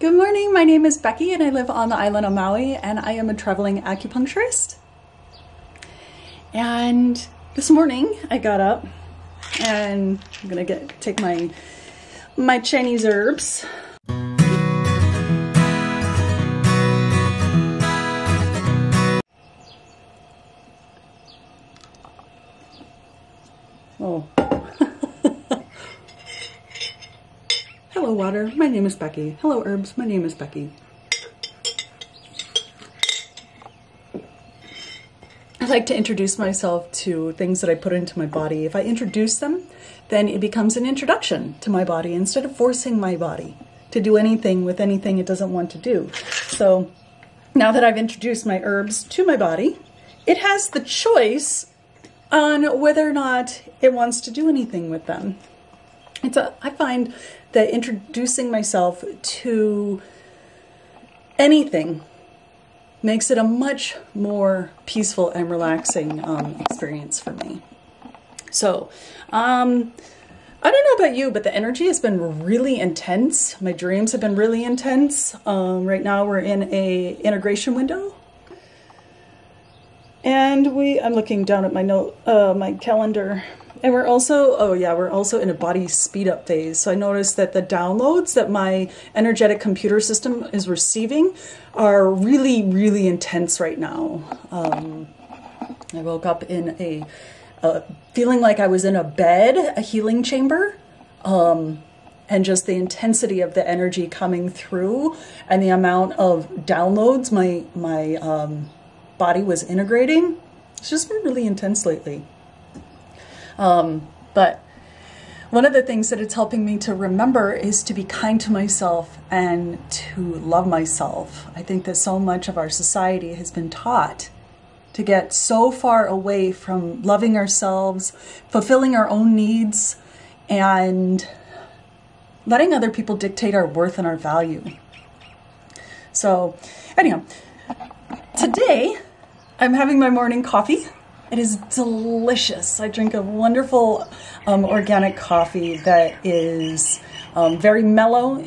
Good morning, my name is Becki and I live on the island of Maui and I am a traveling acupuncturist. And this morning I got up and I'm gonna get take my my Chinese herbs. Oh. Hello water, my name is Becki. Hello herbs, my name is Becki. I like to introduce myself to things that I put into my body. If I introduce them, then it becomes an introduction to my body instead of forcing my body to do anything with anything it doesn't want to do. So now that I've introduced my herbs to my body, it has the choice on whether or not it wants to do anything with them. It's a, I find that introducing myself to anything makes it a much more peaceful and relaxing um, experience for me. So, um, I don't know about you, but the energy has been really intense. My dreams have been really intense. Um, right now we're in a integration window. And we, I'm looking down at my note, uh, my calendar and we're also, oh yeah, we're also in a body speed up phase. So I noticed that the downloads that my energetic computer system is receiving are really, really intense right now. Um, I woke up in a, feeling like I was in a bed, a healing chamber. Um, and just the intensity of the energy coming through and the amount of downloads my my um, body was integrating. It's just been really intense lately. Um, but one of the things that it's helping me to remember is to be kind to myself and to love myself. I think that so much of our society has been taught to get so far away from loving ourselves, fulfilling our own needs, and letting other people dictate our worth and our value. So, anyhow, today I'm having my morning coffee it is delicious. I drink a wonderful um, organic coffee that is um, very mellow.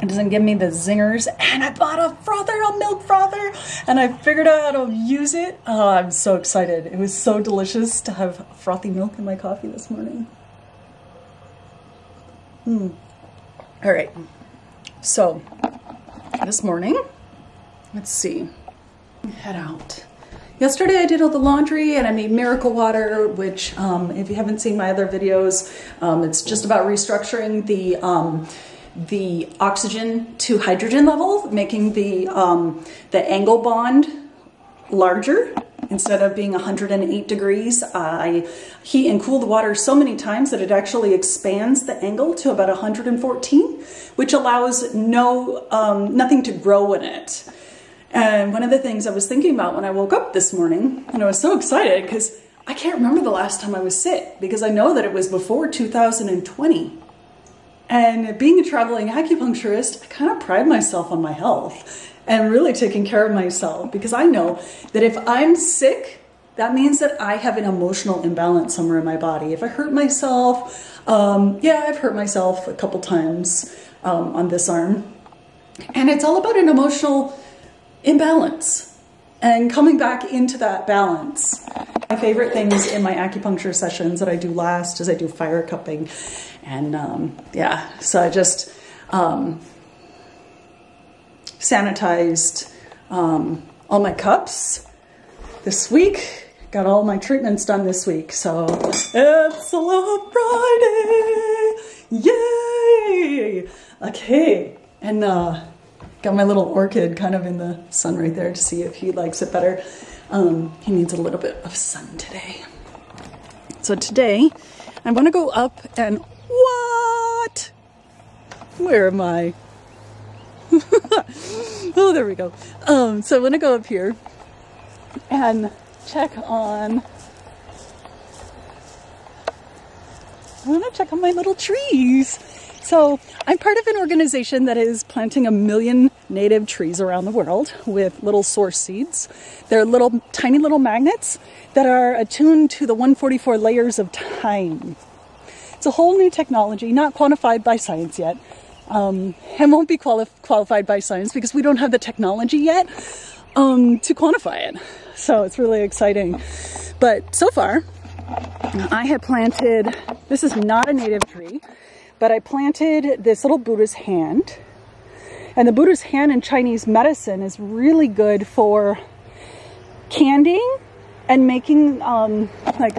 It doesn't give me the zingers. And I bought a frother, a milk frother, and I figured out how to use it. Oh, I'm so excited. It was so delicious to have frothy milk in my coffee this morning. Hmm. All right. So, this morning, let's see, head out. Yesterday I did all the laundry and I made miracle water, which um, if you haven't seen my other videos, um, it's just about restructuring the um, the oxygen to hydrogen level, making the um, the angle bond larger. Instead of being 108 degrees, I heat and cool the water so many times that it actually expands the angle to about 114, which allows no um, nothing to grow in it. And one of the things I was thinking about when I woke up this morning, and I was so excited because I can't remember the last time I was sick because I know that it was before 2020. And being a traveling acupuncturist, I kind of pride myself on my health and really taking care of myself because I know that if I'm sick, that means that I have an emotional imbalance somewhere in my body. If I hurt myself, um, yeah, I've hurt myself a couple times um, on this arm. And it's all about an emotional imbalance and coming back into that balance. My favorite things in my acupuncture sessions that I do last is I do fire cupping. And um, yeah, so I just um, sanitized um, all my cups this week. Got all my treatments done this week. So it's a Friday. Yay! Okay. And uh, Got my little orchid kind of in the sun right there to see if he likes it better. Um, he needs a little bit of sun today. So today, I'm gonna go up and what? Where am I? oh, there we go. Um, so I'm gonna go up here and check on. I want to check on my little trees. So I'm part of an organization that is planting a million native trees around the world with little source seeds. They're little, tiny little magnets that are attuned to the 144 layers of time. It's a whole new technology, not quantified by science yet, um, and won't be quali- qualified by science because we don't have the technology yet um, to quantify it. So it's really exciting. But so far, I had planted, this is not a native tree, but I planted this little Buddha's hand. And the Buddha's hand in Chinese medicine is really good for candying and making um, like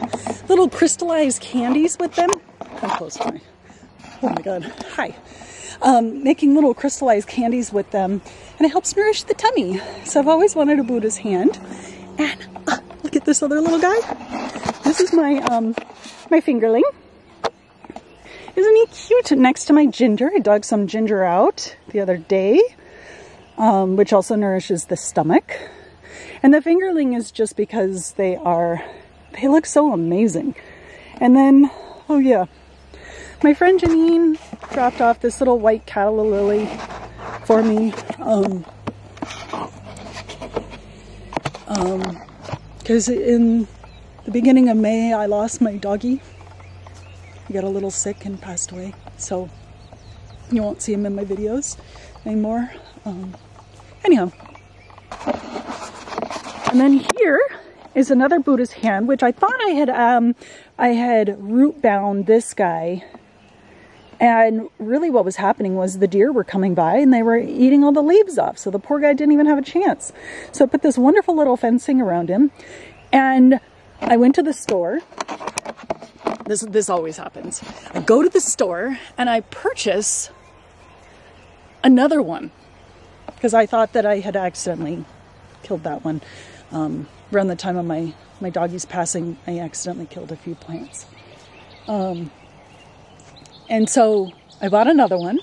little crystallized candies with them. Come close me. Oh my God. Hi. Um, making little crystallized candies with them and it helps nourish the tummy. So I've always wanted a Buddha's hand. And uh, look at this other little guy. This is my, um, my fingerling. Isn't he cute? Next to my ginger. I dug some ginger out the other day, um, which also nourishes the stomach. And the fingerling is just because they are, they look so amazing. And then, oh yeah, my friend Janine dropped off this little white calla lily for me. Um, um, cause in the beginning of May, I lost my doggy. He got a little sick and passed away. So you won't see him in my videos anymore. Um, anyhow, and then here is another Buddha's hand, which I thought I had, um, I had root bound this guy. And really what was happening was the deer were coming by and they were eating all the leaves off. So the poor guy didn't even have a chance. So I put this wonderful little fencing around him. And I went to the store. This, this always happens. I go to the store and I purchase another one because I thought that I had accidentally killed that one. Um, around the time of my, my doggy's passing, I accidentally killed a few plants. Um, and so I bought another one.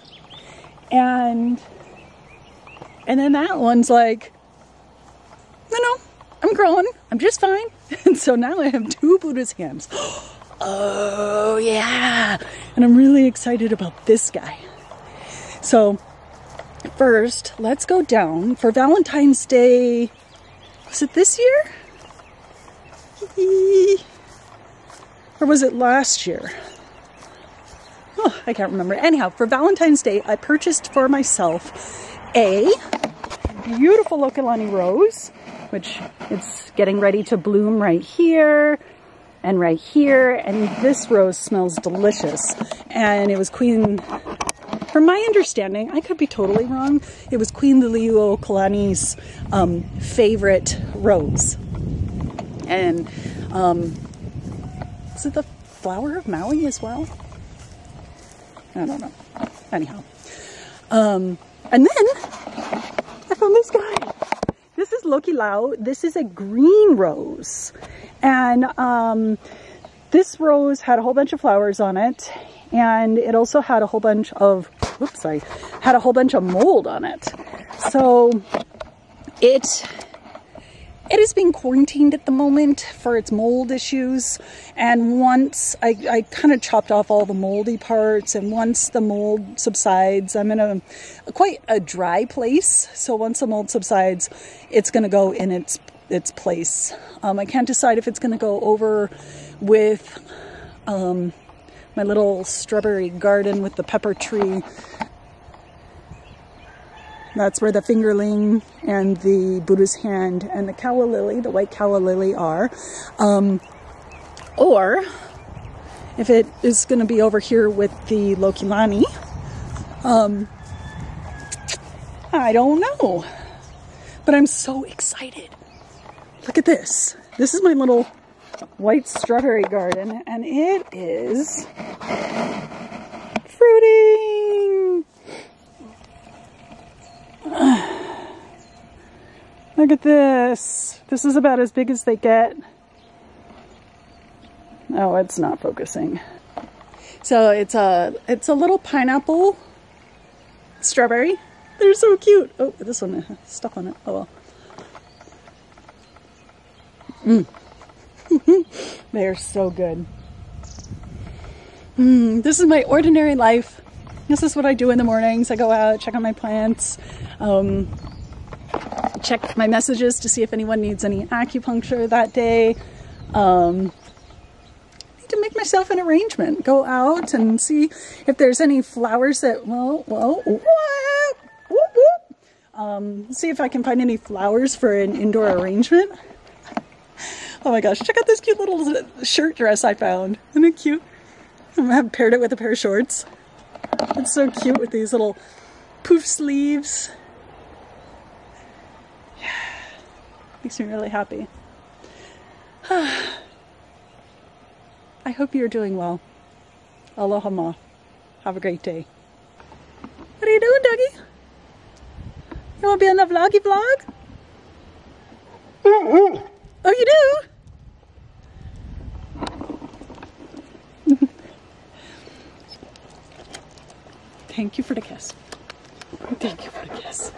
And and then that one's like, no, no, I'm growing. I'm just fine. And so now I have two Buddha's hands. Oh, yeah. And I'm really excited about this guy. So, first, let's go down for Valentine's Day was it this year? Or was it last year? Oh, I can't remember. Anyhow, for Valentine's Day, I purchased for myself a beautiful Lokelani rose, which it's getting ready to bloom right here and right here. And this rose smells delicious. And it was Queen from my understanding, I could be totally wrong, it was Queen Liliuokalani's um, favorite rose. And um, is it the flower of Maui as well? I don't know. Anyhow. Um, and then I found this guy. This is Lokelau. This is a green rose. And um, this rose had a whole bunch of flowers on it. And it also had a whole bunch of whoops, I had a whole bunch of mold on it. So it it is being quarantined at the moment for its mold issues. And once I, I kind of chopped off all the moldy parts, and once the mold subsides, I'm in a, a quite a dry place. So once the mold subsides, it's going to go in its its place. Um, I can't decide if it's going to go over with um, my little strawberry garden with the pepper tree. That's where the fingerling and the Buddha's hand and the calla lily, the white calla lily are. Um, or if it is going to be over here with the Lokelani, um, I don't know. But I'm so excited. Look at this. This is my little white strawberry garden and it is fruiting. Look at this. This is about as big as they get. Oh, it's not focusing. So it's a it's a little pineapple strawberry. They're so cute. Oh, this one stuck on it. Oh well. Mmm. they are so good. Mm, this is my ordinary life. This is what I do in the mornings. I go out, check on my plants, um, check my messages to see if anyone needs any acupuncture that day. Um, need to make myself an arrangement. Go out and see if there's any flowers that, well, well, whoop, whoop. Um, see if I can find any flowers for an indoor arrangement. Oh my gosh, check out this cute little shirt dress I found. Isn't it cute? I've paired it with a pair of shorts. It's so cute with these little poof sleeves. Yeah, makes me really happy. I hope you're doing well. Aloha ma. Have a great day. What are you doing, Dougie? You want to be on the vloggy vlog? Oh, you do? Thank you for the kiss. Thank you for the kiss.